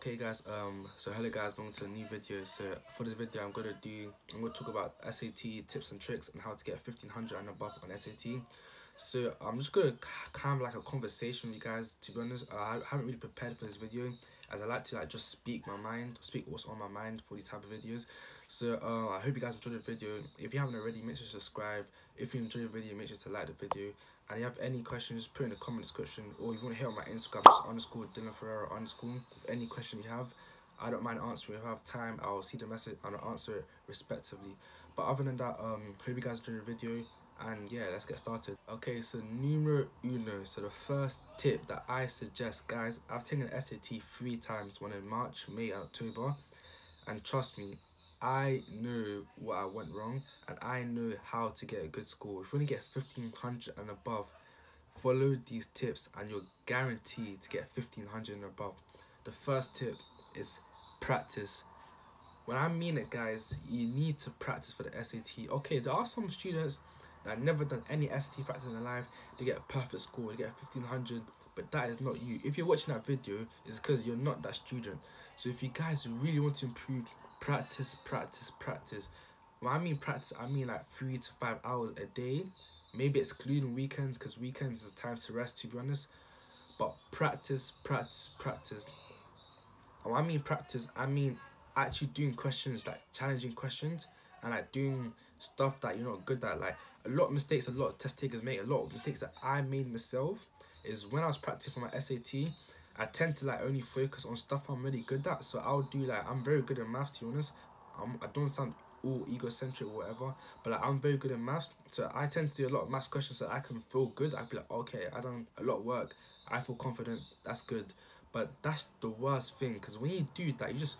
Okay guys, um, so hello guys, welcome to a new video. So for this video, I'm gonna do, I'm gonna talk about SAT tips and tricks and how to get 1500 and above on SAT. So I'm just gonna kind of like a conversation with you guys. To be honest, I haven't really prepared for this video, as I like to like just speak my mind, speak what's on my mind for these type of videos. So uh, I hope you guys enjoyed the video. If you haven't already, make sure to subscribe. If you enjoyed the video, make sure to like the video. And if you have any questions, put in the comment description. Or if you want to hit on my Instagram, just underscore Dylan Ferreira underscore. If any question you have, I don't mind answering. If I have time, I'll see the message and I'll answer it respectively. But other than that, um, hope you guys enjoyed the video. And yeah, let's get started. Okay, so numero uno. So the first tip that I suggest, guys, I've taken SAT three times. One in March, May, October. And trust me, I know what I went wrong and I know how to get a good score. If you want to get 1500 and above, follow these tips and you're guaranteed to get 1500 and above. The first tip is practice. When I mean it, guys, you need to practice for the SAT. Okay, there are some students that never done any SAT practice in their life. They get a perfect score, they get 1500, but that is not you. If you're watching that video, it's because you're not that student. So if you guys really want to improve practice, practice, practice. When I mean practice, I mean like three to five hours a day. Maybe excluding weekends because weekends is time to rest, to be honest. But practice, practice, practice. And when I mean practice, I mean actually doing questions, like challenging questions, and like doing stuff that you're not good at. Like a lot of mistakes, a lot of test takers make, a lot of mistakes that I made myself is when I was practicing for my SAT, I tend to like only focus on stuff I'm really good at. So I'll do like I'm very good at maths to be honest. I'm, I don't sound all egocentric or whatever, but like I'm very good at maths. So I tend to do a lot of maths questions so I can feel good. I'd be like, okay, I done a lot of work. I feel confident. That's good. But that's the worst thing because when you do that, you're just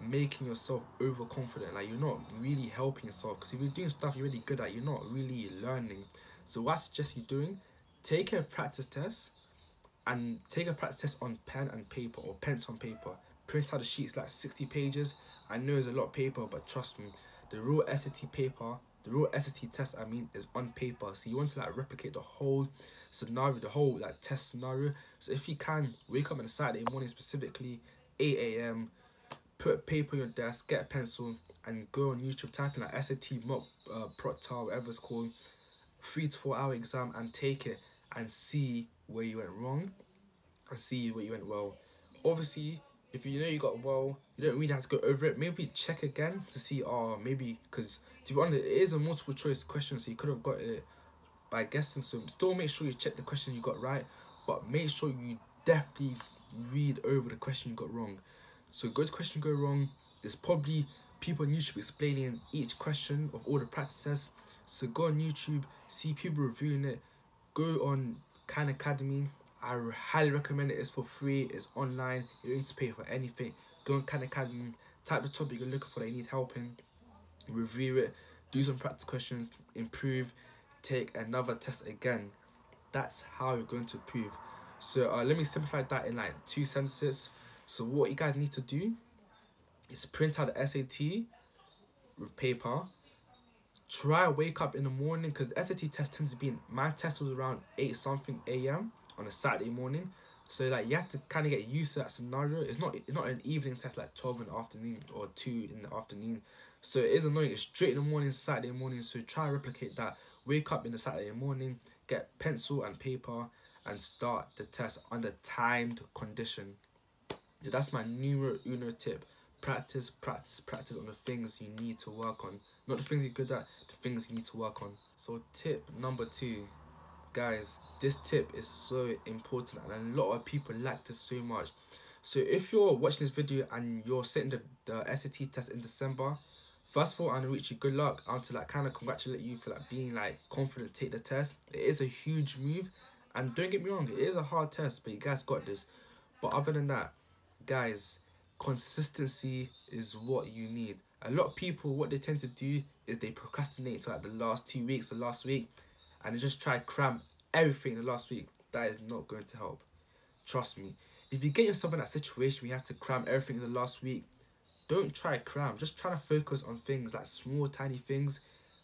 making yourself overconfident. Like you're not really helping yourself because if you're doing stuff you're really good at, you're not really learning. So what I suggest you doing, take a practice test and take a practice test on pen and paper or pens on paper. Print out the sheets like 60 pages. I know it's a lot of paper, but trust me, the real SAT paper, the real SAT test, I mean, is on paper. So you want to like replicate the whole scenario, the whole like test scenario. So if you can, wake up on a Saturday morning specifically, 8 a.m., put paper on your desk, get a pencil, and go on YouTube, type in like SAT mock uh, proctor, whatever it's called, three to four hour exam, and take it and see where you went wrong and see where you went well. Obviously, if you know you got well, you don't really have to go over it. Maybe check again to see, oh, maybe, because to be honest, it is a multiple choice question, so you could have got it by guessing. So still make sure you check the question you got right, but make sure you definitely read over the question you got wrong. So go to question go wrong. There's probably people on YouTube explaining each question of all the practices. So go on YouTube, see people reviewing it. Go on Khan Academy. I highly recommend it. It's for free. It's online. You don't need to pay for anything. Go on Khan Academy. Type the topic you're looking for that you need help in. Review it. Do some practice questions. Improve. Take another test again. That's how you're going to improve. So uh, let me simplify that in like two sentences. So what you guys need to do is print out the SAT with paper. Try wake up in the morning because the SAT test tends to be, my test was around 8 something a.m. on a Saturday morning. So like you have to kind of get used to that scenario. It's not it's not an evening test like 12 in the afternoon or 2 in the afternoon. So it is annoying. It's straight in the morning, Saturday morning. So try replicate that. Wake up in the Saturday morning, get pencil and paper and start the test under timed condition. So that's my numero uno tip. Practice, practice, practice on the things you need to work on. Not the things you're good at, things you need to work on. So tip number two. Guys, this tip is so important and a lot of people like this so much. So if you're watching this video and you're sitting the, the SAT test in December, first of all, I'm gonna wish you good luck. I want to like kind of congratulate you for like being like confident to take the test. It is a huge move and don't get me wrong, it is a hard test, but you guys got this. But other than that, guys, consistency is what you need. A lot of people, what they tend to do is they procrastinate to like the last two weeks or last week and they just try to cram everything in the last week. That is not going to help. Trust me. If you get yourself in that situation where you have to cram everything in the last week, don't try cram. Just try to focus on things like small, tiny things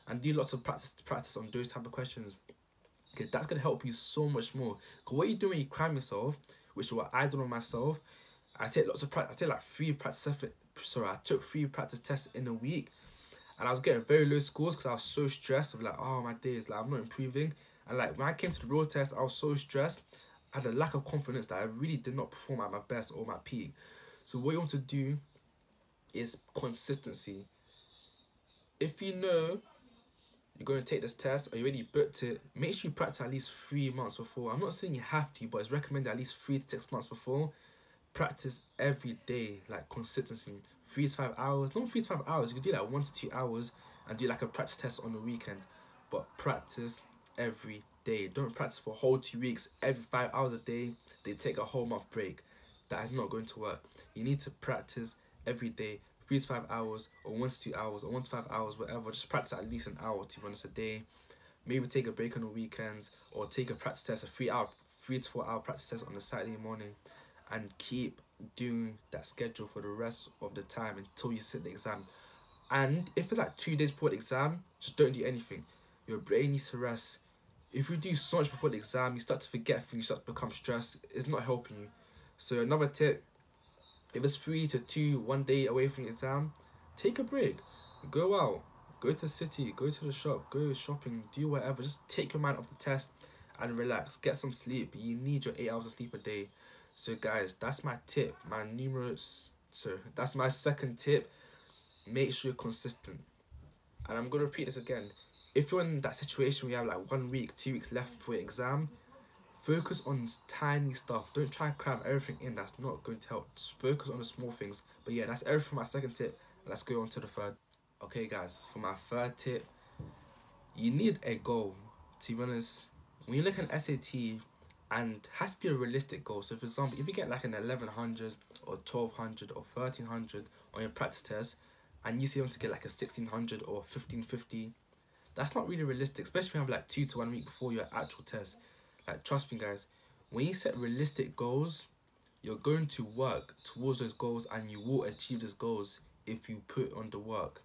and do lots of practice practice on those type of questions. Okay, that's gonna help you so much more. Cause what you do when you cram yourself, which is what I do on myself, I take lots of practice. I take like three practice. Sorry, I took three practice tests in a week, and I was getting very low scores because I was so stressed. Of like, oh my days, like I'm not improving. And like when I came to the real test, I was so stressed. I had a lack of confidence that I really did not perform at my best or my peak. So what you want to do is consistency. If you know you're going to take this test or you already booked it, make sure you practice at least three months before. I'm not saying you have to, but it's recommended at least three to six months before. Practice every day, like consistency. Three to five hours, not three to five hours, you can do like one to two hours and do like a practice test on the weekend. But practice every day. Don't practice for whole two weeks, every five hours a day. They take a whole month break. That is not going to work. You need to practice every day three to five hours or one to two hours or one to five hours, whatever. Just practice at least an hour be honest a day. Maybe take a break on the weekends or take a practice test, a three hour, three to four hour practice test on a Saturday morning, and keep doing that schedule for the rest of the time until you sit the exam. And if it's like two days before the exam, just don't do anything. Your brain needs to rest. If you do so much before the exam, you start to forget things, you start to become stressed. It's not helping you. So another tip if it's three to two, one day away from the exam, take a break. Go out, go to the city, go to the shop, go shopping, do whatever. Just take your mind off the test and relax. Get some sleep. You need your eight hours of sleep a day. So guys, that's my tip. My numerous so that's my second tip. Make sure you're consistent. And I'm gonna repeat this again. If you're in that situation where you have like one week, two weeks left for your exam, Focus on tiny stuff. Don't try and cram everything in. That's not going to help. Just focus on the small things. But yeah, that's everything for my second tip. Let's go on to the third. Okay, guys, for my third tip, you need a goal. To be honest, when you look at SAT, and has to be a realistic goal. So, for example, if you get like an 1100 or 1200 or 1300 on your practice test, and you say you want to get like a 1600 or 1550, that's not really realistic, especially if you have like two to one week before your actual test. Like, trust me, guys, when you set realistic goals, you're going to work towards those goals and you will achieve those goals if you put on the work.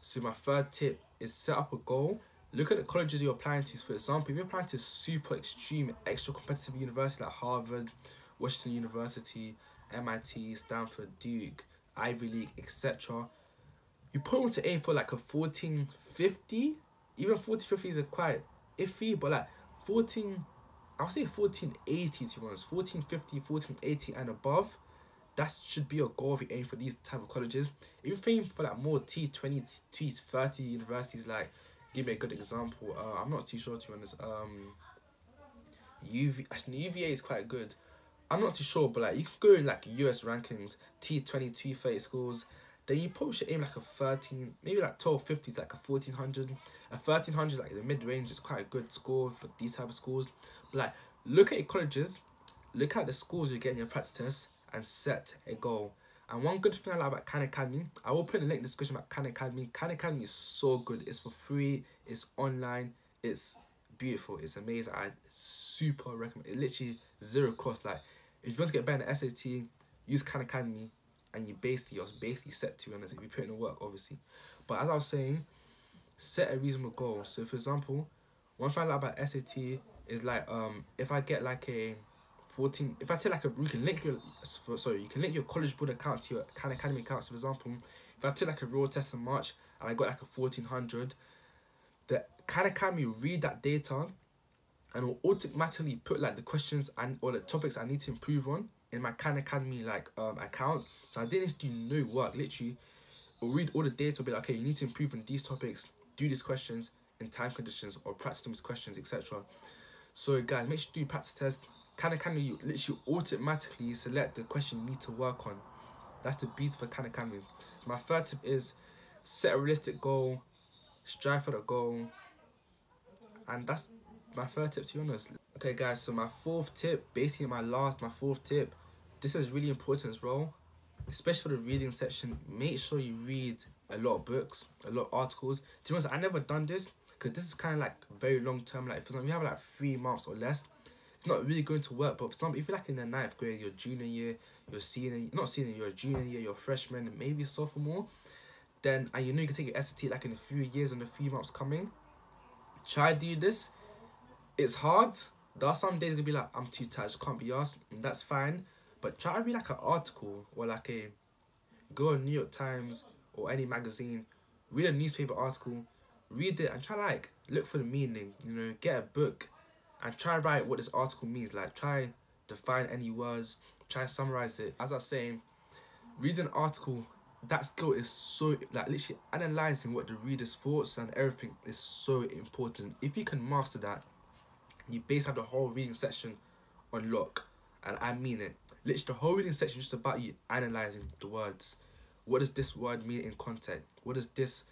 So, my third tip is set up a goal. Look at the colleges you're applying to. For example, if you're applying to super extreme, extra competitive university like Harvard, Washington University, MIT, Stanford, Duke, Ivy League, etc., you put on to aim for like a 1450. Even 1450 is quite iffy, but like 14 I'll say 1480 to be honest, 1450, 1480 and above. That should be your goal if you aim for these type of colleges. If you aim for like more T20, T30 universities, like give me a good example. Uh, I'm not too sure to be honest. Um, UV actually UVA is quite good. I'm not too sure, but like you can go in like US rankings, T20, T30 schools. Then you probably should aim like a 13, maybe like 1250 is like a 1400. A 1300 like the mid range is quite a good score for these type of schools. But like, look at your colleges, look at the schools you get in your practice tests, and set a goal. And one good thing I like about Khan Academy, I will put a link in the description about Khan Academy. Khan Academy is so good. It's for free. It's online. It's beautiful. It's amazing. I super recommend. It literally zero cost. Like if you want to get better in SAT, use Khan Academy, and you basically you're basically set to be honest. You put in the work, obviously. But as I was saying, set a reasonable goal. So for example, one thing I like about SAT is like um if I get like a 14 if I take like a you can link your sorry you can link your college board account to your Khan Academy account for example. If I took like a raw test in March and I got like a 1400 the Khan Academy read that data and will automatically put like the questions and or the topics I need to improve on in my Khan Academy like um account. So I didn't do no work literally. Will read all the data will be like okay you need to improve on these topics do these questions in time conditions or practice these questions etc so guys, make sure you do practice test. Khan Academy, you literally automatically select the question you need to work on. That's the beauty for Khan Academy. My third tip is set a realistic goal, strive for the goal, and that's my third tip to be honest. Okay guys, so my fourth tip, basically my last, my fourth tip, this is really important as well, especially for the reading section. Make sure you read a lot of books, a lot of articles. To be honest, I never done this, because this is kind of like very long term. Like for example, you have like three months or less. Not really going to work. But for some, if you're like in the ninth grade, your junior year, your senior, not senior, your junior year, your freshman, maybe sophomore, then and you know you can take your SAT like in a few years and a few months coming. Try do this. It's hard. There are some days gonna be like I'm too tired, just can't be asked, and that's fine. But try to read like an article or like a go on New York Times or any magazine, read a newspaper article, read it and try like look for the meaning. You know, get a book and try write what this article means. Like try define any words, try summarize it. As I was saying, read an article. That skill is so like literally analyzing what the reader's thoughts and everything is so important. If you can master that, you basically have the whole reading section on lock, and I mean it. Literally, the whole reading section is just about you analyzing the words. What does this word mean in content? What does this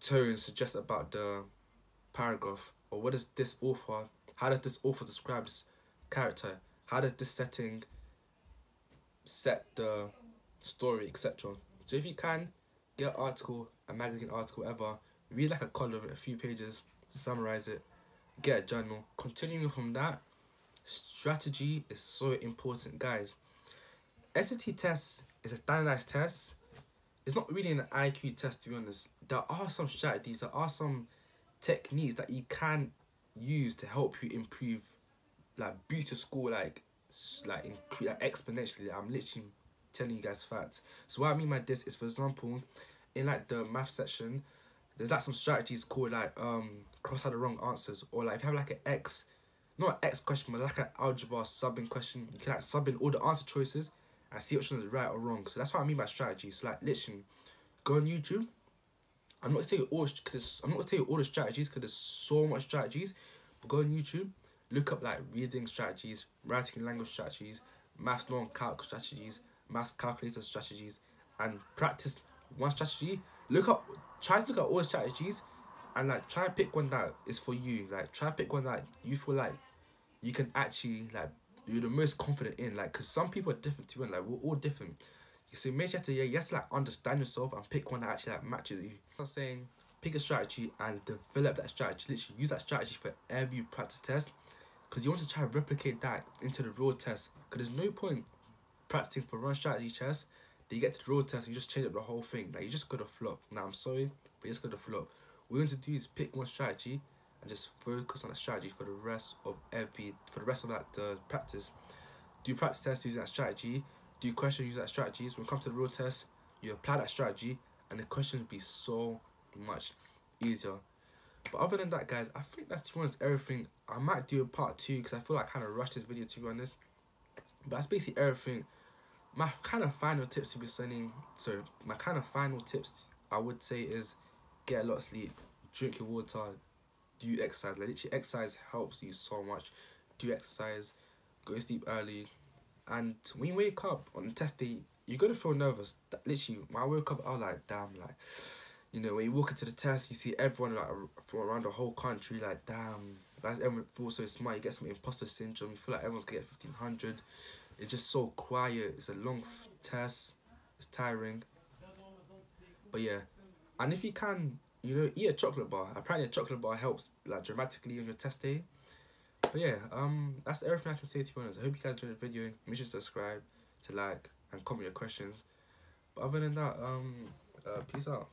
tone suggest about the paragraph? Or what does this author, how does this author describe this character? How does this setting set the story, etc. So if you can, get an article, a magazine article, ever, read like a column, a few pages, summarize it, get a journal. Continuing from that, strategy is so important, guys. SAT test is a standardized test. It's not really an IQ test, to be honest. There are some strategies, there are some techniques that you can use to help you improve, like boost your score, like like, increase like exponentially. I'm literally telling you guys facts. So what I mean by this is, for example, in like the math section, there's like some strategies called like um cross out the wrong answers, or like if you have like an X, not an X question, but like an algebra subbing question, you can like sub in all the answer choices and see which one is right or wrong. So that's what I mean by strategy. So like literally, go on YouTube. I'm not saying all because I'm not saying all the strategies because there's so much strategies, but go on YouTube, look up like reading strategies, writing language strategies, maths non-calc strategies, maths calculator strategies, and practice one strategy. Look up, try to look at all the strategies, and like try to pick one that is for you. Like try to pick one that you feel like you can actually like you're the most confident in. Like, cause some people are different to you, and like we're all different. So make sure to yeah, you have like understand yourself and pick one that actually like matches you. I'm saying pick a strategy and develop that strategy. Literally use that strategy for every practice test because you want to try to replicate that into the real test. Because there's no point practicing for one strategy test, then you get to the real test and you just change up the whole thing. Like you just to flop. Now I'm sorry, but you just to flop. What we're going to do is pick one strategy and just focus on that strategy for the rest of every for the rest of that the practice. Do practice tests using that strategy. Do questions use that strategy. So when it comes to the real test, you apply that strategy and the questions be so much easier. But other than that, guys, I think that's to be honest everything. I might do a part two because I feel like I kind of rushed this video to be honest. But that's basically everything. My kind of final tips to be sending. So my kind of final tips I would say is get a lot of sleep, drink your water, do exercise. Like literally, exercise helps you so much. Do exercise, go to sleep early, and when you wake up on the test day, you're gonna feel nervous. That literally, when I woke up, I was like, damn, like you know, when you walk into the test, you see everyone like from around the whole country, like damn, that's everyone feels so smart. You get some imposter syndrome. You feel like everyone's gonna get fifteen hundred. It's just so quiet. It's a long test. It's tiring. But yeah, and if you can, you know, eat a chocolate bar. Apparently, a chocolate bar helps like dramatically on your test day. But yeah, um, that's everything I can say to you honest. I hope you guys enjoyed the video. Make sure to subscribe, to like, and comment your questions. But other than that, um, uh, peace out.